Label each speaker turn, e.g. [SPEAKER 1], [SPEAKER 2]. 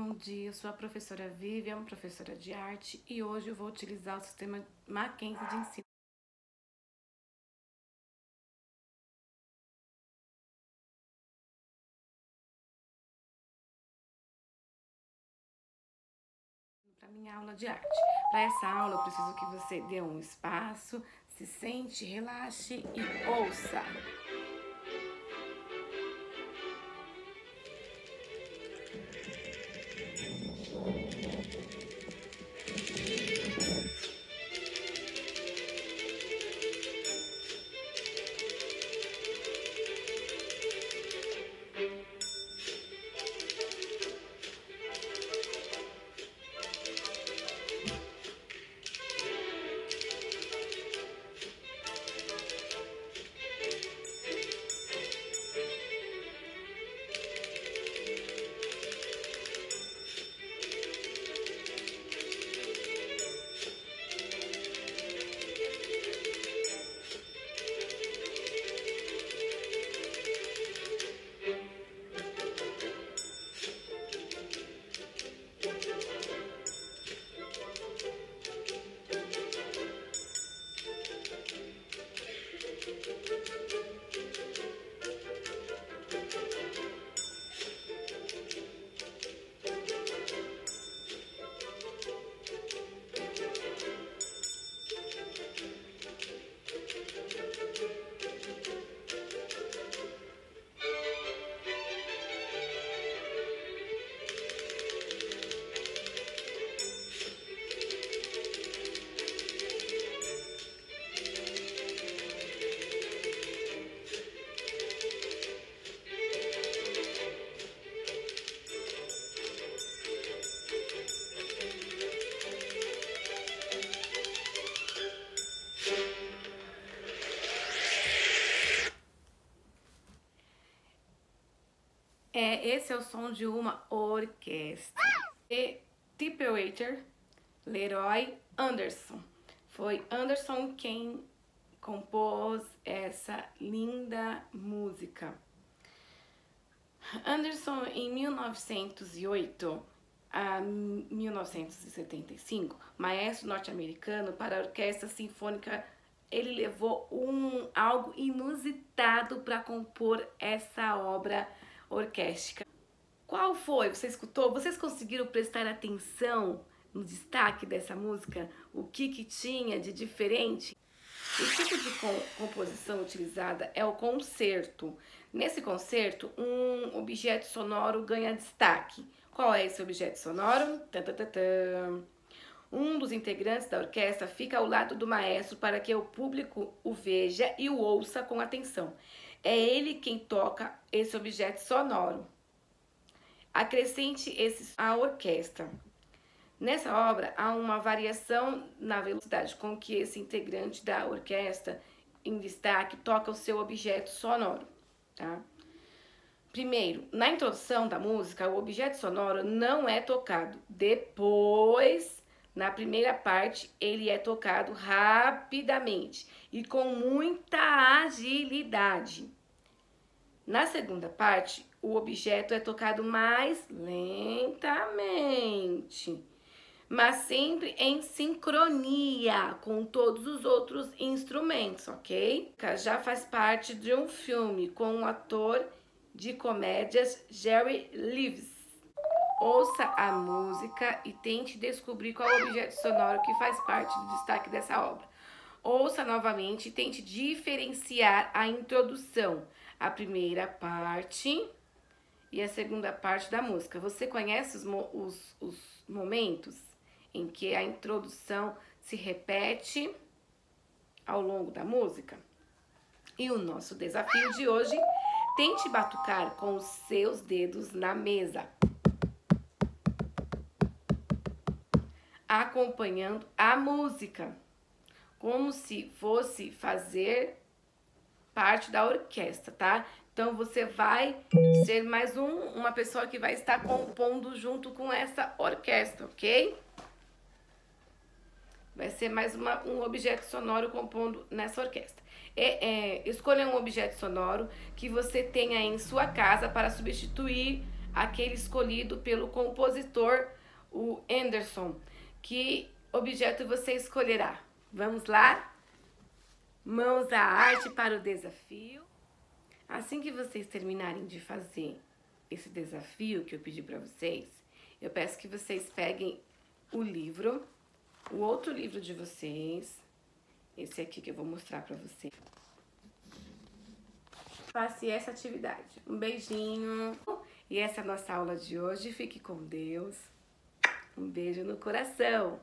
[SPEAKER 1] bom dia. Eu sou a professora Vivian, professora de arte, e hoje eu vou utilizar o sistema Mackenzie de ensino. Para minha aula de arte. Para essa aula, eu preciso que você dê um espaço, se sente, relaxe e ouça. É, esse é o som de uma orquestra. E Tipperwater, Leroy Anderson. Foi Anderson quem compôs essa linda música. Anderson, em 1908 a 1975, maestro norte-americano para a orquestra sinfônica, ele levou um algo inusitado para compor essa obra orquéstica. Qual foi? Você escutou? Vocês conseguiram prestar atenção no destaque dessa música? O que que tinha de diferente? O tipo de composição utilizada é o concerto. Nesse concerto, um objeto sonoro ganha destaque. Qual é esse objeto sonoro? Um dos integrantes da orquestra fica ao lado do maestro para que o público o veja e o ouça com atenção. É ele quem toca esse objeto sonoro. Acrescente esses à orquestra. Nessa obra há uma variação na velocidade com que esse integrante da orquestra em destaque toca o seu objeto sonoro, tá? Primeiro, na introdução da música, o objeto sonoro não é tocado. Depois, na primeira parte, ele é tocado rapidamente e com muita agilidade. Na segunda parte, o objeto é tocado mais lentamente, mas sempre em sincronia com todos os outros instrumentos, ok? Já faz parte de um filme com o um ator de comédias Jerry Lewis. Ouça a música e tente descobrir qual objeto sonoro que faz parte do destaque dessa obra. Ouça novamente e tente diferenciar a introdução, a primeira parte e a segunda parte da música. Você conhece os, os, os momentos em que a introdução se repete ao longo da música? E o nosso desafio de hoje, tente batucar com os seus dedos na mesa. Acompanhando a música como se fosse fazer parte da orquestra, tá? Então você vai ser mais um, uma pessoa que vai estar compondo junto com essa orquestra, ok? Vai ser mais uma, um objeto sonoro compondo nessa orquestra. É, é, escolha um objeto sonoro que você tenha em sua casa para substituir aquele escolhido pelo compositor, o Anderson. Que objeto você escolherá? Vamos lá? Mãos à arte para o desafio. Assim que vocês terminarem de fazer esse desafio que eu pedi para vocês, eu peço que vocês peguem o livro, o outro livro de vocês, esse aqui que eu vou mostrar para vocês. Faça essa atividade. Um beijinho. E essa é a nossa aula de hoje. Fique com Deus. Um beijo no coração.